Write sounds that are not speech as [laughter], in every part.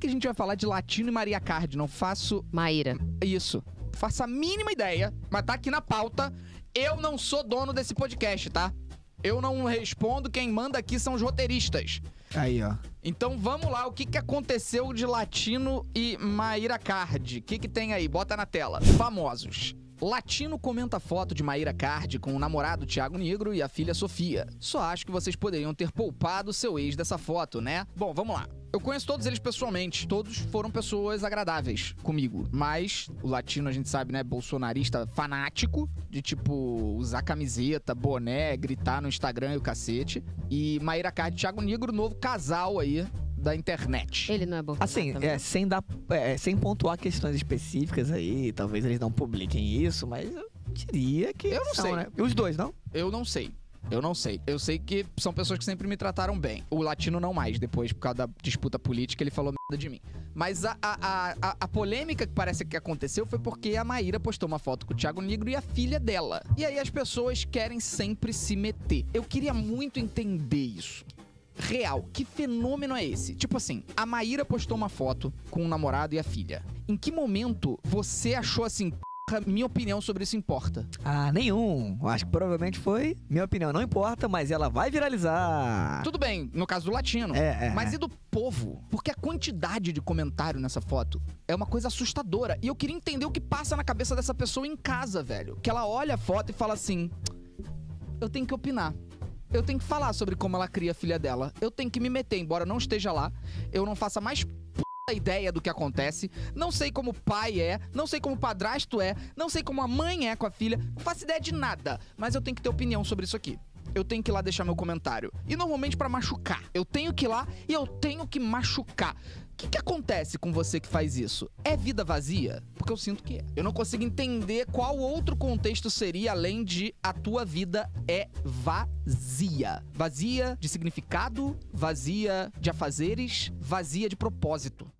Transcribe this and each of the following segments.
que a gente vai falar de Latino e Maria Card? Não faço Maíra. isso. Faço a mínima ideia, mas tá aqui na pauta. Eu não sou dono desse podcast, tá? Eu não respondo, quem manda aqui são os roteiristas. Aí, ó. Então vamos lá, o que, que aconteceu de Latino e Maíra Card? O que, que tem aí? Bota na tela. Famosos. Latino comenta foto de Maíra Card com o namorado Thiago Negro e a filha Sofia. Só acho que vocês poderiam ter poupado seu ex dessa foto, né? Bom, vamos lá. Eu conheço todos eles pessoalmente. Todos foram pessoas agradáveis comigo. Mas o latino, a gente sabe, né? Bolsonarista fanático. De tipo, usar camiseta, boné, gritar no Instagram e o cacete. E Maíra Card e Thiago Negro, novo casal aí da internet. Ele não é bom. Assim, é, sem, dar, é, sem pontuar questões específicas aí, talvez eles não publiquem isso, mas eu diria que Eu não são, sei. né? E os dois, não? Eu não sei. Eu não sei. Eu sei que são pessoas que sempre me trataram bem. O latino não mais, depois, por causa da disputa política, ele falou merda de mim. Mas a, a, a, a- a polêmica que parece que aconteceu foi porque a Maíra postou uma foto com o Thiago Negro e a filha dela. E aí as pessoas querem sempre se meter. Eu queria muito entender isso. Real, que fenômeno é esse? Tipo assim, a Maíra postou uma foto com o namorado e a filha. Em que momento você achou assim, "Porra, minha opinião sobre isso importa? Ah, nenhum. Acho que provavelmente foi. Minha opinião não importa, mas ela vai viralizar. Tudo bem, no caso do latino. É, é. Mas e do povo? Porque a quantidade de comentário nessa foto é uma coisa assustadora. E eu queria entender o que passa na cabeça dessa pessoa em casa, velho. Que ela olha a foto e fala assim: eu tenho que opinar. Eu tenho que falar sobre como ela cria a filha dela. Eu tenho que me meter, embora não esteja lá. Eu não faça mais ideia do que acontece. Não sei como o pai é, não sei como o padrasto é, não sei como a mãe é com a filha. Não faço ideia de nada. Mas eu tenho que ter opinião sobre isso aqui. Eu tenho que ir lá deixar meu comentário. E normalmente pra machucar. Eu tenho que ir lá e eu tenho que machucar. O que, que acontece com você que faz isso? É vida vazia? Porque eu sinto que é. Eu não consigo entender qual outro contexto seria além de a tua vida é vazia. Vazia de significado, vazia de afazeres, vazia de propósito.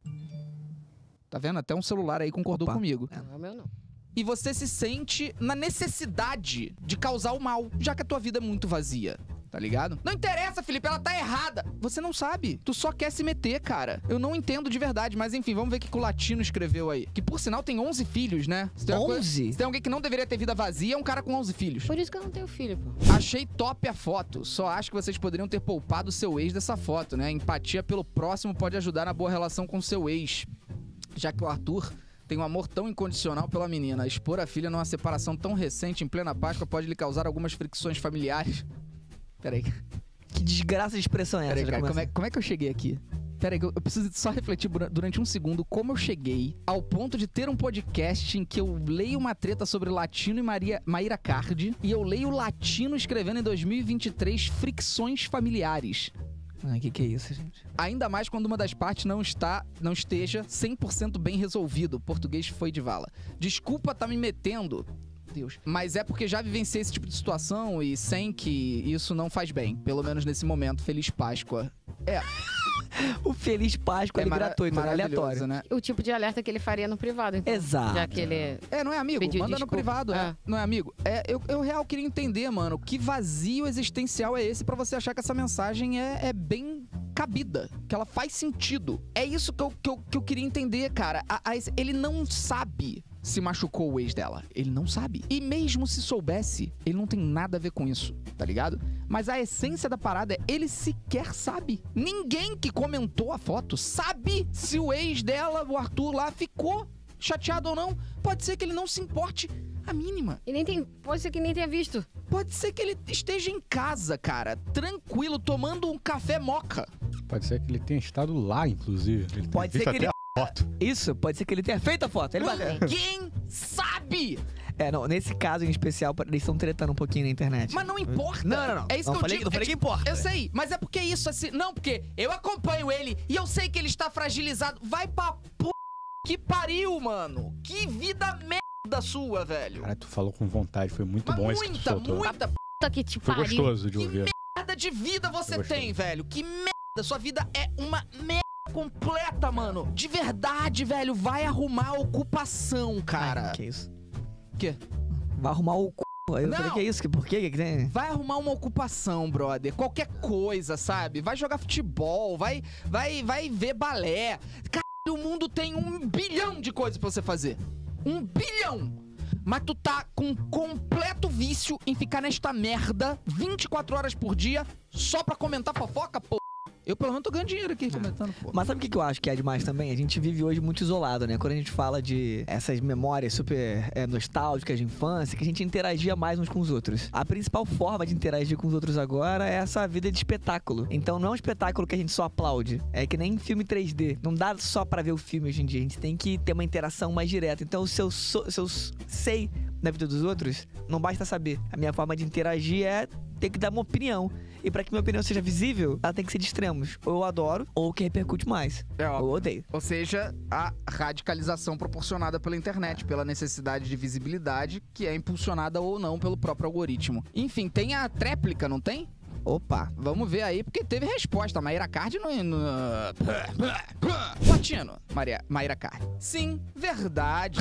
Tá vendo? Até um celular aí concordou Opa. comigo. Não é o meu, não. E você se sente na necessidade de causar o mal, já que a tua vida é muito vazia. Tá ligado? Não interessa, Felipe, ela tá errada. Você não sabe. Tu só quer se meter, cara. Eu não entendo de verdade, mas enfim, vamos ver o que que o Latino escreveu aí. Que por sinal tem 11 filhos, né? Se tem uma coisa- 11? se tem alguém que não deveria ter vida vazia, é um cara com 11 filhos. Por isso que eu não tenho filho, pô. Achei top a foto. Só acho que vocês poderiam ter poupado seu ex dessa foto, né? Empatia pelo próximo pode ajudar na boa relação com seu ex. Já que o Arthur tem um amor tão incondicional pela menina. Expor a filha numa separação tão recente, em plena Páscoa, pode lhe causar algumas fricções familiares. Peraí, Que desgraça de expressão é essa? peraí, cara. Como é, como é que eu cheguei aqui? Peraí, eu, eu preciso só refletir durante um segundo como eu cheguei ao ponto de ter um podcast em que eu leio uma treta sobre Latino e Maria, Maíra Cardi e eu leio Latino escrevendo em 2023 fricções familiares. Ah, que que é isso, gente? Ainda mais quando uma das partes não está, não esteja 100% bem resolvido. O português foi de vala. Desculpa tá me metendo. Deus. Mas é porque já vivenciei esse tipo de situação e sem que isso não faz bem. Pelo menos nesse momento. Feliz Páscoa. [laughs] O Feliz Páscoa é, mara- gratuito, é maravilhoso, aleatório. né? O tipo de alerta que ele faria no privado, então. Exato. Já que ele. É, não é amigo? Manda no desculpa. privado, é. Ah. Não é amigo? É, eu, eu real queria entender, mano, que vazio existencial é esse pra você achar que essa mensagem é, é bem cabida, que ela faz sentido. É isso que eu, que eu, que eu queria entender, cara. A- a ele não sabe se machucou o ex dela. Ele não sabe. E mesmo se soubesse, ele não tem nada a ver com isso, tá ligado? Mas a essência da parada é ele sequer sabe. Ninguém que comentou a foto sabe se o ex dela, o Arthur lá, ficou chateado ou não. Pode ser que ele não se importe a mínima. E nem tem. Pode ser que nem tenha visto. Pode ser que ele esteja em casa, cara, tranquilo, tomando um café moca. Pode ser que ele tenha estado lá, inclusive. Ele tenha Pode ser que ele- foto. Isso, pode ser que ele tenha feito a foto. Ele bateu. Ninguém sabe! É, não, nesse caso em especial, eles estão tretando um pouquinho na internet. Mas não importa. Não, não, não. É isso não que eu falei, digo. Não falei É que tipo, importa. Eu sei, mas é porque isso assim. Não, porque eu acompanho ele e eu sei que ele está fragilizado. Vai pra p... que pariu, mano. Que vida merda sua, velho. Cara, tu falou com vontade. Foi muito Mas bom esse que tu muita, soltou. muita Puta que te Foi pariu. gostoso de Que ouvir. merda de vida você Foi tem, velho. Que merda. Sua vida é uma merda completa, mano. De verdade, velho. Vai arrumar ocupação, cara. Ai, que isso? Quê? Vai arrumar o c... Eu Não. falei, que isso? Que por quê? Que que tem? Vai arrumar uma ocupação, brother. Qualquer coisa, sabe? Vai jogar futebol, vai vai vai ver balé. Cara, do mundo tem um bilhão de coisas pra você fazer. Um bilhão! Mas tu tá com completo vício em ficar nesta merda 24 horas por dia só pra comentar fofoca, pô. Eu, pelo menos, tô ganhando dinheiro aqui comentando, pô. Mas sabe o que eu acho que é demais também? A gente vive hoje muito isolado, né? Quando a gente fala de essas memórias super é, nostálgicas de infância, que a gente interagia mais uns com os outros. A principal forma de interagir com os outros agora é essa vida de espetáculo. Então não é um espetáculo que a gente só aplaude. É que nem filme 3D. Não dá só pra ver o filme hoje em dia. A gente tem que ter uma interação mais direta. Então se eu, sou- se eu sei da vida dos outros, não basta saber. A minha forma de interagir é ter que dar uma opinião. E pra que minha opinião seja visível, ela tem que ser de extremos. Ou eu adoro, ou o que repercute mais. É. Ou eu odeio. Ou seja, a radicalização proporcionada pela internet, pela necessidade de visibilidade, que é impulsionada ou não pelo próprio algoritmo. Enfim, tem a tréplica, não tem? Opa. Vamos ver aí, porque teve resposta. Maíra Card não. não... Latino, Maria, Maíra Card. Sim, verdade.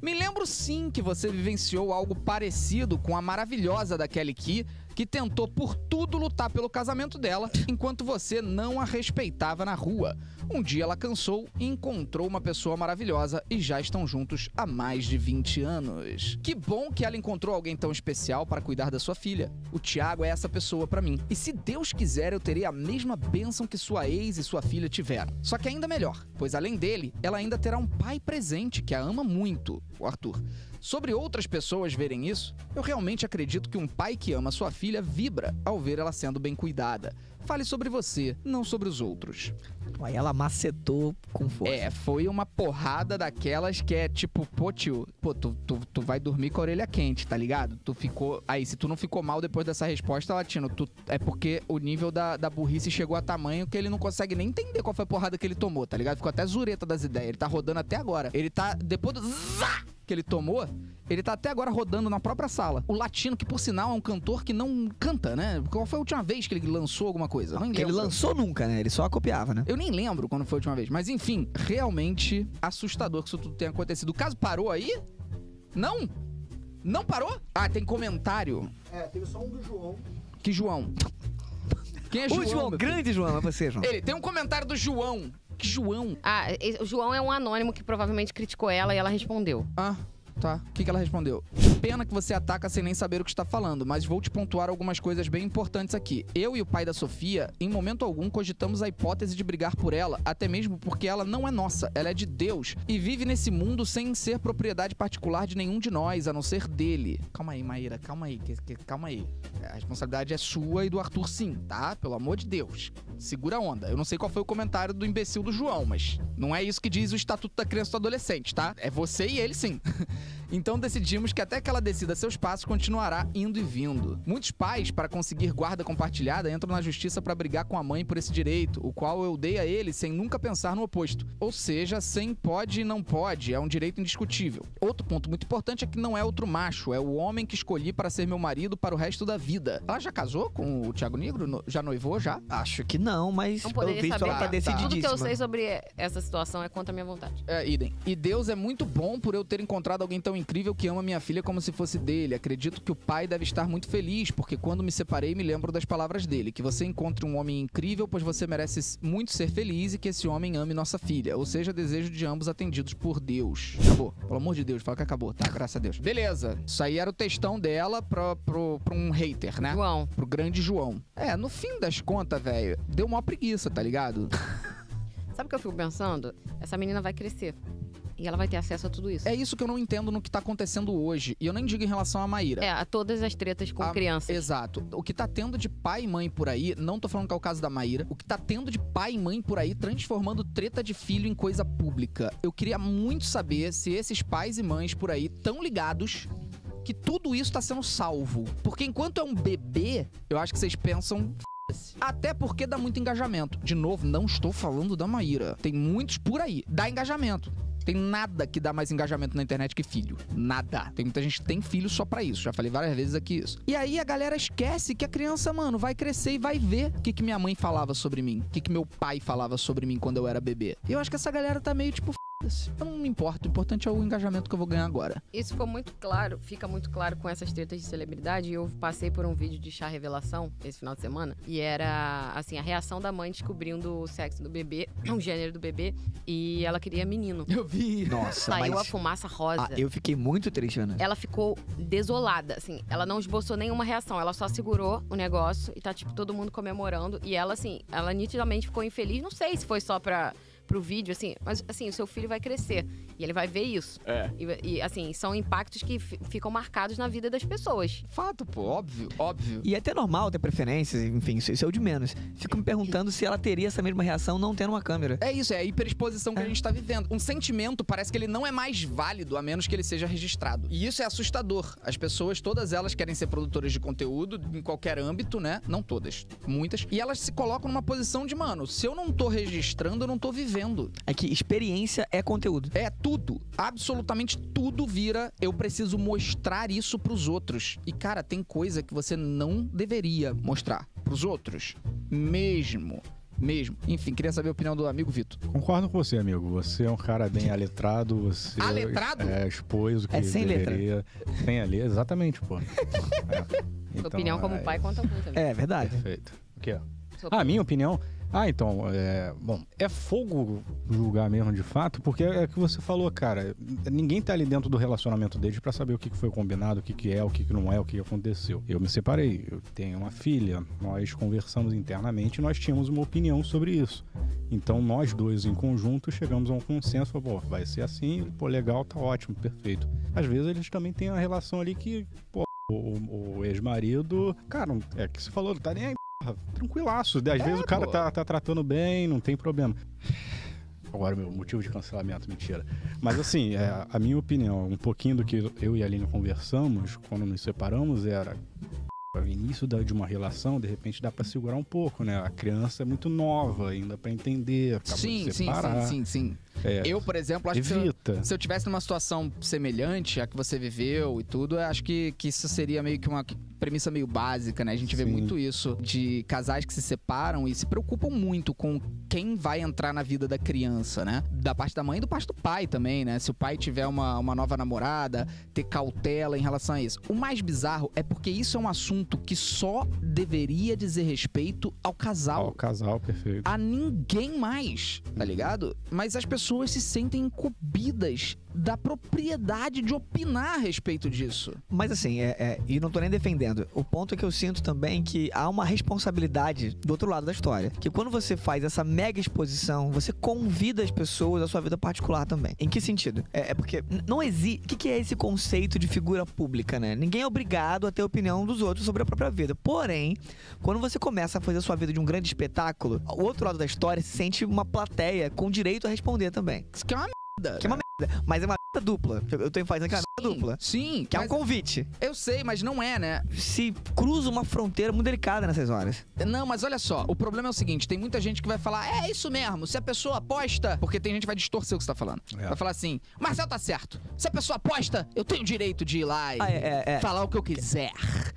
Me lembro sim que você vivenciou algo parecido com a maravilhosa da Kelly Key, que tentou por tudo lutar pelo casamento dela, enquanto você não a respeitava na rua. Um dia ela cansou e encontrou uma pessoa maravilhosa e já estão juntos há mais de 20 anos. Que bom que ela encontrou alguém tão especial para cuidar da sua filha. O Tiago é essa pessoa para mim. E se Deus quiser, eu terei a mesma bênção que sua ex e sua filha tiveram. Só que ainda melhor, pois além dele, ela ainda terá um pai presente que a ama muito, o Arthur. Sobre outras pessoas verem isso, eu realmente acredito que um pai que ama sua filha vibra ao ver ela sendo bem cuidada. Fale sobre você, não sobre os outros. Aí ela macetou com força. É, foi uma porrada daquelas que é tipo, pô, tio, pô, tu, tu, tu vai dormir com a orelha quente, tá ligado? Tu ficou. Aí, se tu não ficou mal depois dessa resposta, Latino, tu, é porque o nível da, da burrice chegou a tamanho que ele não consegue nem entender qual foi a porrada que ele tomou, tá ligado? Ficou até zureta das ideias. Ele tá rodando até agora. Ele tá. Depois do. zá que ele tomou, ele tá até agora rodando na própria sala. O Latino, que por sinal é um cantor que não canta, né? Qual foi a última vez que ele lançou alguma coisa? Que ele lançou nunca, né? Ele só copiava, né? Eu nem lembro quando foi a última vez. Mas enfim, realmente assustador que isso tudo tenha acontecido. O caso parou aí? Não? Não parou? Ah, tem comentário. É, teve só um do João. Que João? Quem é João? o João, meu filho? grande João, é você, João. Ele tem um comentário do João. Que João? Ah, o João é um anônimo que provavelmente criticou ela e ela respondeu. Ah, tá. O que, que ela respondeu? Pena que você ataca sem nem saber o que está falando, mas vou te pontuar algumas coisas bem importantes aqui. Eu e o pai da Sofia, em momento algum, cogitamos a hipótese de brigar por ela, até mesmo porque ela não é nossa, ela é de Deus e vive nesse mundo sem ser propriedade particular de nenhum de nós, a não ser dele. Calma aí, Maíra, calma aí, que- que- calma aí. A responsabilidade é sua e do Arthur, sim, tá? Pelo amor de Deus. Segura a onda. Eu não sei qual foi o comentário do imbecil do João, mas não é isso que diz o Estatuto da Criança e do Adolescente, tá? É você e ele, sim. [laughs] Então decidimos que até que ela decida seus passos, continuará indo e vindo. Muitos pais, para conseguir guarda compartilhada, entram na justiça para brigar com a mãe por esse direito, o qual eu dei a ele sem nunca pensar no oposto. Ou seja, sem pode e não pode, é um direito indiscutível. Outro ponto muito importante é que não é outro macho, é o homem que escolhi para ser meu marido para o resto da vida. Ela já casou com o Thiago Negro? No- Já noivou já? Acho que não, mas Não pelo poderia visto saber. ela tá Tá. decididíssima. Tudo que eu sei sobre essa situação é contra a minha vontade. É, idem. E Deus é muito bom por eu ter encontrado alguém tão incrível que ama minha filha como se fosse dele. Acredito que o pai deve estar muito feliz, porque quando me separei me lembro das palavras dele. Que você encontre um homem incrível, pois você merece muito ser feliz e que esse homem ame nossa filha. Ou seja, desejo de ambos atendidos por Deus. Acabou. Pelo amor de Deus, fala que acabou, tá? Graças a Deus. Beleza. Isso aí era o textão dela pra, pro, pra um hater, né? João, Pro grande João. É, no fim das contas, velho, deu uma preguiça, tá ligado? [laughs] sabe o que eu fico pensando? Essa menina vai crescer. E ela vai ter acesso a tudo isso. É isso que eu não entendo no que tá acontecendo hoje. E eu nem digo em relação a Maíra. É, a todas as tretas com Ah, crianças. Exato. O que tá tendo de pai e mãe por aí, não tô falando que é o caso da Maíra, o que tá tendo de pai e mãe por aí transformando treta de filho em coisa pública. Eu queria muito saber se esses pais e mães por aí tão ligados que tudo isso tá sendo salvo. Porque enquanto é um bebê, eu acho que vocês pensam. Até porque dá muito engajamento. De novo, não estou falando da Maíra. Tem muitos por aí. Dá engajamento. Tem nada que dá mais engajamento na internet que filho. Nada. Tem muita gente que tem filho só pra isso. Já falei várias vezes aqui isso. E aí a galera esquece que a criança, mano, vai crescer e vai ver o que, que minha mãe falava sobre mim. O que, que meu pai falava sobre mim quando eu era bebê. E eu acho que essa galera tá meio tipo. "F***, foda-se. Eu não me importo. O importante é o engajamento que eu vou ganhar agora. Isso ficou muito claro, fica muito claro com essas tretas de celebridade. Eu passei por um vídeo de chá revelação esse final de semana e era assim a reação da mãe descobrindo o sexo do bebê, [clears throat] o gênero do bebê e ela queria menino. Eu vi. Nossa, Saiu mas... a fumaça rosa. Ah, eu fiquei muito triste, Ana. Ela ficou desolada, assim. Ela não esboçou nenhuma reação. Ela só segurou o negócio e tá, tipo, todo mundo comemorando. E ela, assim, ela nitidamente ficou infeliz. Não sei se foi só pra, pro vídeo, assim. Mas, assim, o seu filho vai crescer. E ele vai ver isso. É. E, e, assim, são impactos que fi- ficam marcados na vida das pessoas. Fato, pô. Óbvio. Óbvio. E é até normal ter preferências, enfim, isso, isso é o de menos. Fico me perguntando se ela teria essa mesma reação não tendo uma câmera. É isso, é a hiperexposição que É. a gente tá vivendo. Um sentimento parece que ele não é mais válido a menos que ele seja registrado. E isso é assustador. As pessoas, todas elas querem ser produtoras de conteúdo em qualquer âmbito, né? Não todas, muitas. E elas se colocam numa posição de, mano, se eu não tô registrando, eu não tô vivendo. É que experiência é conteúdo. É tudo, absolutamente tudo vira. Eu preciso mostrar isso pros outros. E cara, tem coisa que você não deveria mostrar pros outros, mesmo, mesmo. Enfim, queria saber a opinião do amigo Vitor. Concordo com você, amigo. Você é um cara bem [laughs] aletrado, você Aletrado? é, expôs o que É sem letra. deveria. Sem a letra, exatamente, pô. [laughs] É. Então, opinião como é, pai conta muito também. É verdade. Perfeito. O quê? Ah, minha opinião? Ah, então, é, bom, é fogo julgar mesmo de fato, porque é o que você falou, cara. Ninguém tá ali dentro do relacionamento deles pra saber o que foi combinado, o que, é, o que, não é, o que aconteceu. Eu me separei, eu tenho uma filha, nós conversamos internamente nós tínhamos uma opinião sobre isso. Então, nós dois em conjunto chegamos a um consenso, pô, vai ser assim, pô, legal, tá ótimo, perfeito. Às vezes eles também têm uma relação ali que, pô, o, o ex-marido, cara, não- é que você falou, tá nem aí, porra, tranquilaço. Às vezes o cara pô. tá, tá tratando bem, não tem problema. Agora, meu motivo de cancelamento, mentira. Mas assim, é, a minha opinião, um pouquinho do que eu e a Aline conversamos quando nos separamos era. Início da- de uma relação, de repente dá pra segurar um pouco, né? A criança é muito nova ainda pra entender, Sim, sim, sim, sim, sim. É, Eu, por exemplo, acho que se eu, evita. se eu tivesse numa situação semelhante à que você viveu e tudo, eu acho que, que isso seria meio que uma premissa meio básica, né? A gente vê Sim. muito isso de casais que se separam e se preocupam muito com quem vai entrar na vida da criança, né? Da parte da mãe e do parte do pai também, né? Se o pai tiver uma, uma nova namorada, ter cautela em relação a isso. O mais bizarro é porque isso é um assunto que só deveria dizer respeito ao casal Ao casal, perfeito. a ninguém mais, tá ligado? Mas as pessoas se sentem incumbidas da propriedade de opinar a respeito disso. Mas assim, é, é- e não tô nem defendendo. O ponto é que eu sinto também que há uma responsabilidade do outro lado da história. Que quando você faz essa mega exposição, você convida as pessoas à sua vida particular também. Em que sentido? É, é porque não existe. O que, que é esse conceito de figura pública, né? Ninguém é obrigado a ter a opinião dos outros sobre a própria vida. Porém, quando você começa a fazer a sua vida de um grande espetáculo, o outro lado da história se sente uma plateia com direito a responder também. Isso que é uma merda. Que é uma merda. Mas é uma merda dupla. Eu tô fazendo que é uma merda dupla. Sim, Que é um convite. eu sei, mas não é, né? se cruza uma fronteira muito delicada nessas horas. Não, mas olha só, o problema é o seguinte, tem muita gente que vai falar, é isso mesmo, se a pessoa aposta, porque tem gente que vai distorcer o que você tá falando. É. Vai falar assim, Marcelo tá certo, se a pessoa aposta, eu tenho o direito de ir lá e Ah, é, é, é. falar o que eu quiser.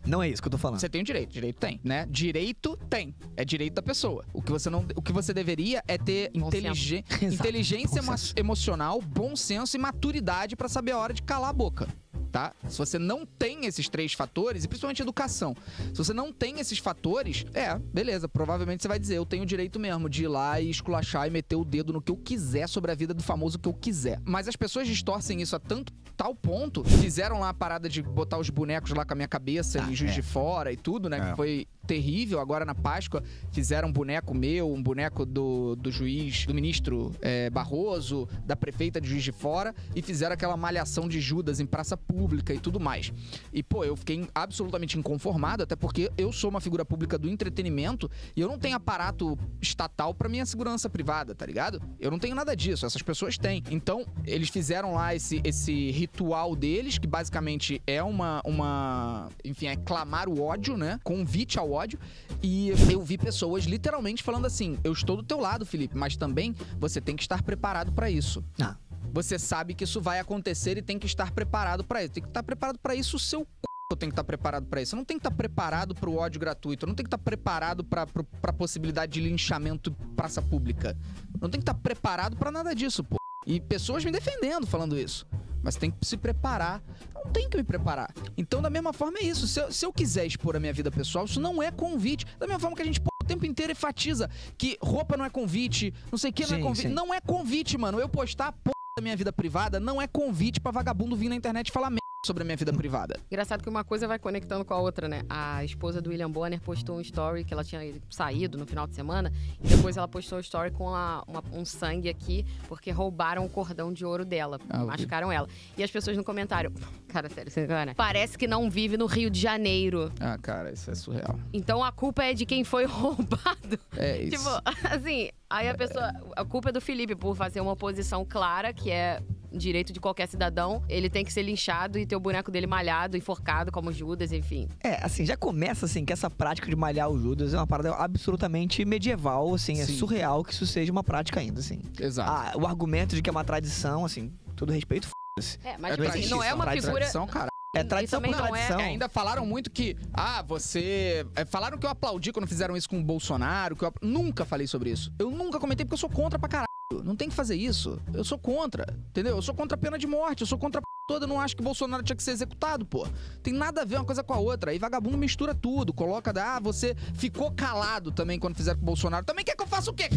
Não é isso que eu tô falando. Você tem o direito, direito tem, né? Direito tem, é direito da pessoa. O que você não, o que você deveria é ter inteligen- [laughs] inteligência emo- senso. emocional, bom senso e maturidade pra saber a hora de calar a boca. Tá? Se você não tem esses três fatores, e principalmente educação, se você não tem esses fatores, é, beleza, provavelmente você vai dizer, eu tenho o direito mesmo de ir lá e esculachar e meter o dedo no que eu quiser sobre a vida do famoso que eu quiser. Mas as pessoas distorcem isso a tanto tal ponto, fizeram lá a parada de botar os bonecos lá com a minha cabeça Ah, em Juiz é. de Fora e tudo, né? É. Que foi terrível. Agora na Páscoa fizeram um boneco meu, um boneco do, do juiz, do ministro é, Barroso, da prefeita de Juiz de Fora, e fizeram aquela malhação de Judas em praça pública e tudo mais. E, pô, eu fiquei absolutamente inconformado, até porque eu sou uma figura pública do entretenimento e eu não tenho aparato estatal pra minha segurança privada, tá ligado? Eu não tenho nada disso, essas pessoas têm. Então, eles fizeram lá esse, esse ritual deles, que basicamente é uma, uma. Enfim, é clamar o ódio, né? Convite ao ódio. E eu vi pessoas literalmente falando assim: eu estou do teu lado, Felipe, mas também você tem que estar preparado pra isso. Ah. Você sabe que isso vai acontecer e tem que estar preparado pra isso. Tem que estar preparado pra isso o seu c... tem que estar preparado pra isso. Não tem que estar preparado pro ódio gratuito. Não tem que estar preparado pra, pro, pra possibilidade de linchamento praça pública. Não tem que estar preparado pra nada disso, pô. E pessoas me defendendo falando isso. Mas tem que se preparar. Não tem que me preparar. Então, da mesma forma, é isso. Se eu, se eu quiser expor a minha vida pessoal, isso não é convite. Da mesma forma que a gente o tempo inteiro enfatiza que roupa não é convite, não sei o que não é Sim, convite. sim. Não é convite, mano. Eu postar a porra da minha vida privada não é convite pra vagabundo vir na internet e falar merda sobre a minha vida privada. Engraçado que uma coisa vai conectando com a outra, né? A esposa do William Bonner postou um story que ela tinha saído no final de semana. E depois ela postou um story com a- uma- um sangue aqui, porque roubaram o cordão de ouro dela. Ah, machucaram ela. E as pessoas no comentário. [laughs] Cara, sério, você cara, parece que não vive no Rio de Janeiro. Ah, cara, isso é surreal. Então a culpa é de quem foi [laughs] roubado. É [laughs] isso. Tipo, assim, aí a pessoa. A culpa é do Felipe por fazer uma oposição clara, que é direito de qualquer cidadão. Ele tem que ser linchado e ter o boneco dele malhado, enforcado, como Judas, enfim. É, assim, já começa assim que essa prática de malhar o Judas é uma parada absolutamente medieval, assim, é Sim. surreal que isso seja uma prática ainda, assim. Exato. Ah, o argumento de que é uma tradição, assim, todo respeito, f***se. É, mas É tipo assim, não é uma tradição, figura. Tradição, cara. É tradição por não é- tradição. É, ainda falaram muito que, ah, você. é, falaram que eu aplaudi quando fizeram isso com o Bolsonaro. Que eu... Nunca falei sobre isso. Eu nunca comentei porque eu sou contra pra caralho. Não tem que fazer isso. Eu sou contra. Entendeu? Eu sou contra a pena de morte. Eu sou contra a p toda. Eu não acho que o Bolsonaro tinha que ser executado, pô. Tem nada a ver uma coisa com a outra. Aí vagabundo mistura tudo. Coloca, ah, você ficou calado também quando fizeram com o Bolsonaro. Também quer que eu faça o quê?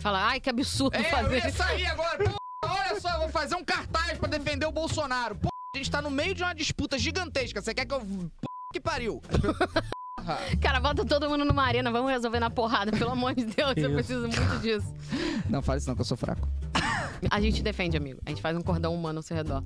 Fala, ai, que absurdo É, eu fazer. ia sair agora. Pô, olha só, eu vou fazer um cartaz pra defender o Bolsonaro. Pô, a gente tá no meio de uma disputa gigantesca. Você quer que eu. Que pariu. Cara, bota todo mundo numa arena, vamos resolver na porrada, pelo amor de Deus, eu preciso muito disso. Não, fala isso não, que eu sou fraco. [laughs] A gente defende, amigo. A gente faz um cordão humano ao seu redor.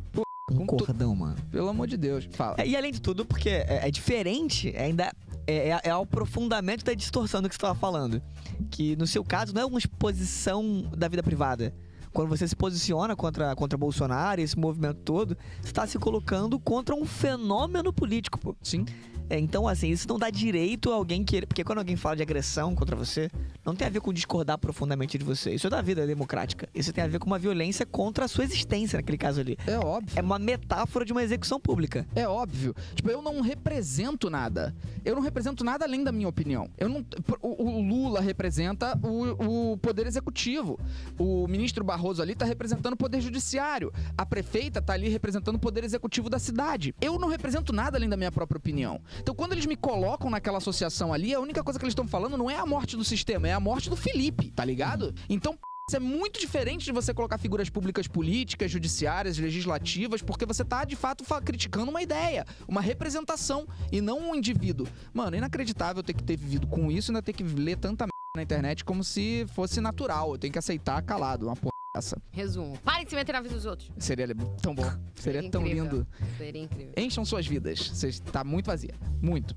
Um cordão, mano. Pelo amor de Deus. Fala. É, e além de tudo, porque é, é diferente, é ainda é, é, é o aprofundamento da distorção do que você estava falando. Que no seu caso não é uma exposição da vida privada. Quando você se posiciona contra, contra Bolsonaro e esse movimento todo, você está se colocando contra um fenômeno político, pô. Sim. É, então, assim, isso não dá direito a alguém que. Porque quando alguém fala de agressão contra você, não tem a ver com discordar profundamente de você. Isso é da vida democrática. Isso tem a ver com uma violência contra a sua existência, naquele caso ali. É óbvio. É uma metáfora de uma execução pública. É óbvio. Tipo, eu não represento nada. Eu não represento nada além da minha opinião. Eu não, o, o Lula representa o, o poder executivo. O ministro Barroso ali tá representando o poder judiciário. A prefeita tá ali representando o poder executivo da cidade. Eu não represento nada além da minha própria opinião. Então, quando eles me colocam naquela associação ali, a única coisa que eles estão falando não é a morte do sistema, é a morte do Felipe, tá ligado? Então, é muito diferente de você colocar figuras públicas políticas, judiciárias, legislativas, porque você tá de fato fa- criticando uma ideia, uma representação e não um indivíduo. Mano, é inacreditável ter que ter vivido com isso e ainda ter que ler tanta merda na internet como se fosse natural. Eu tenho que aceitar calado uma porra dessa. Resumo. Parem de se meter na vida dos outros. Seria tão bom. Seria tão incrível. lindo. Seria incrível. Encham suas vidas. Você está muito vazia. Muito.